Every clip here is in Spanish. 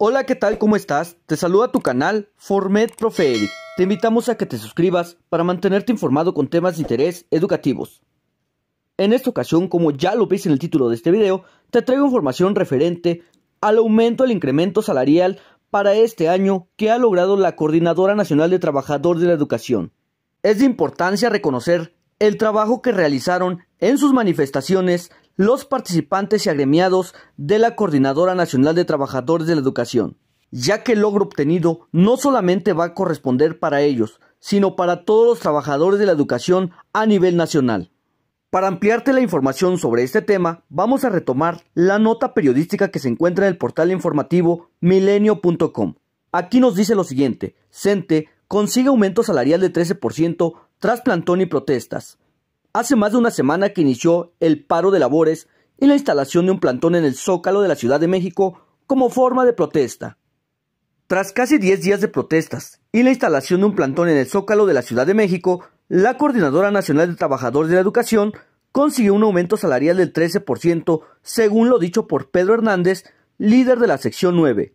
Hola, ¿qué tal? ¿Cómo estás? Te saluda tu canal Formet Profe Eric. Te invitamos a que te suscribas para mantenerte informado con temas de interés educativos. En esta ocasión, como ya lo ves en el título de este video, te traigo información referente al aumento del incremento salarial para este año que ha logrado la Coordinadora Nacional de Trabajadores de la Educación. Es de importancia reconocer el trabajo que realizaron en sus manifestaciones los participantes y agremiados de la Coordinadora Nacional de Trabajadores de la Educación, ya que el logro obtenido no solamente va a corresponder para ellos, sino para todos los trabajadores de la educación a nivel nacional. Para ampliarte la información sobre este tema, vamos a retomar la nota periodística que se encuentra en el portal informativo milenio.com. Aquí nos dice lo siguiente, CENTE consigue aumento salarial de 13% tras plantón y protestas. Hace más de una semana que inició el paro de labores y la instalación de un plantón en el Zócalo de la Ciudad de México como forma de protesta. Tras casi 10 días de protestas y la instalación de un plantón en el Zócalo de la Ciudad de México, la Coordinadora Nacional de Trabajadores de la Educación consiguió un aumento salarial del 13%, según lo dicho por Pedro Hernández, líder de la sección 9.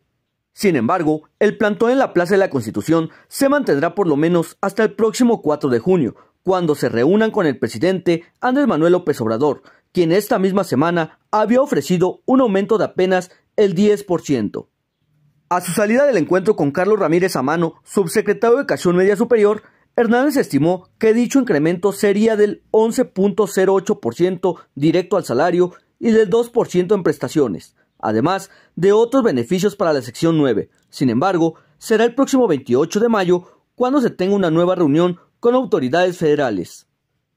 Sin embargo, el plantón en la Plaza de la Constitución se mantendrá por lo menos hasta el próximo 4 de junio, cuando se reúnan con el presidente Andrés Manuel López Obrador, quien esta misma semana había ofrecido un aumento de apenas el 10%. A su salida del encuentro con Carlos Ramírez Amano, subsecretario de Educación Media Superior, Hernández estimó que dicho incremento sería del 11.08% directo al salario y del 2% en prestaciones, además de otros beneficios para la sección 9. Sin embargo, será el próximo 28 de mayo cuando se tenga una nueva reunión con autoridades federales.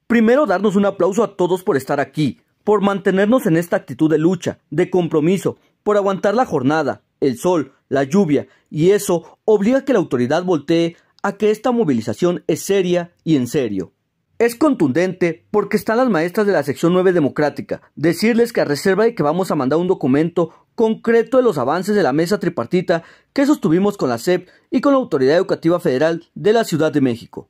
Primero darnos un aplauso a todos por estar aquí, por mantenernos en esta actitud de lucha, de compromiso, por aguantar la jornada, el sol, la lluvia, y eso obliga a que la autoridad voltee a que esta movilización es seria y en serio. Es contundente porque están las maestras de la sección 9 democrática, decirles que a reserva de que vamos a mandar un documento concreto de los avances de la mesa tripartita que sostuvimos con la SEP y con la Autoridad Educativa Federal de la Ciudad de México.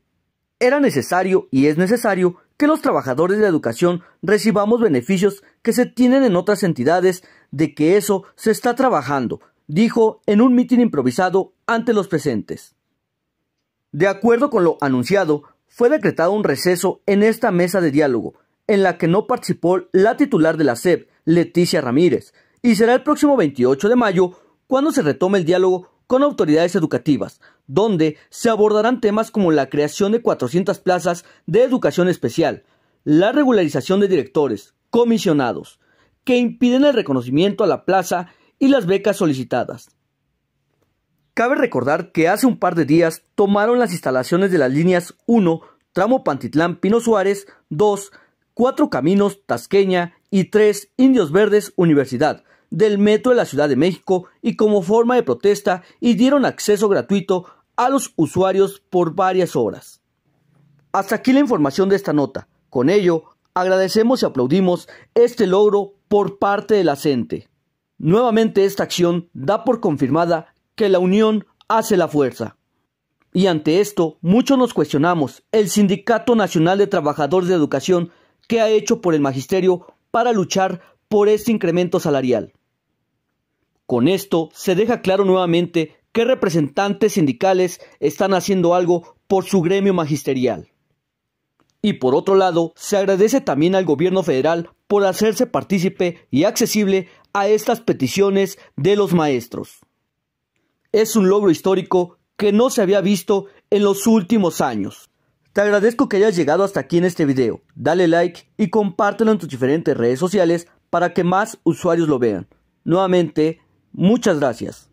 Era necesario y es necesario que los trabajadores de la educación recibamos beneficios que se tienen en otras entidades, de que eso se está trabajando, dijo en un mitin improvisado ante los presentes. De acuerdo con lo anunciado, fue decretado un receso en esta mesa de diálogo, en la que no participó la titular de la SEP, Leticia Ramírez, y será el próximo 28 de mayo cuando se retome el diálogo con autoridades educativas, donde se abordarán temas como la creación de 400 plazas de educación especial, la regularización de directores, comisionados, que impiden el reconocimiento a la plaza y las becas solicitadas. Cabe recordar que hace un par de días tomaron las instalaciones de las líneas 1, tramo Pantitlán Pino Suárez, 2, 4 Caminos Tasqueña y 3 Indios Verdes Universidad, del metro de la Ciudad de México y como forma de protesta y dieron acceso gratuito a los usuarios por varias horas. Hasta aquí la información de esta nota. Con ello, agradecemos y aplaudimos este logro por parte de la CENTE. Nuevamente esta acción da por confirmada que la unión hace la fuerza. Y ante esto, muchos nos cuestionamos el Sindicato Nacional de Trabajadores de Educación que ha hecho por el Magisterio para luchar por este incremento salarial. Con esto se deja claro nuevamente que representantes sindicales están haciendo algo por su gremio magisterial. Y por otro lado, se agradece también al gobierno federal por hacerse partícipe y accesible a estas peticiones de los maestros. Es un logro histórico que no se había visto en los últimos años. Te agradezco que hayas llegado hasta aquí en este video. Dale like y compártelo en tus diferentes redes sociales para que más usuarios lo vean. Nuevamente, Muchas gracias.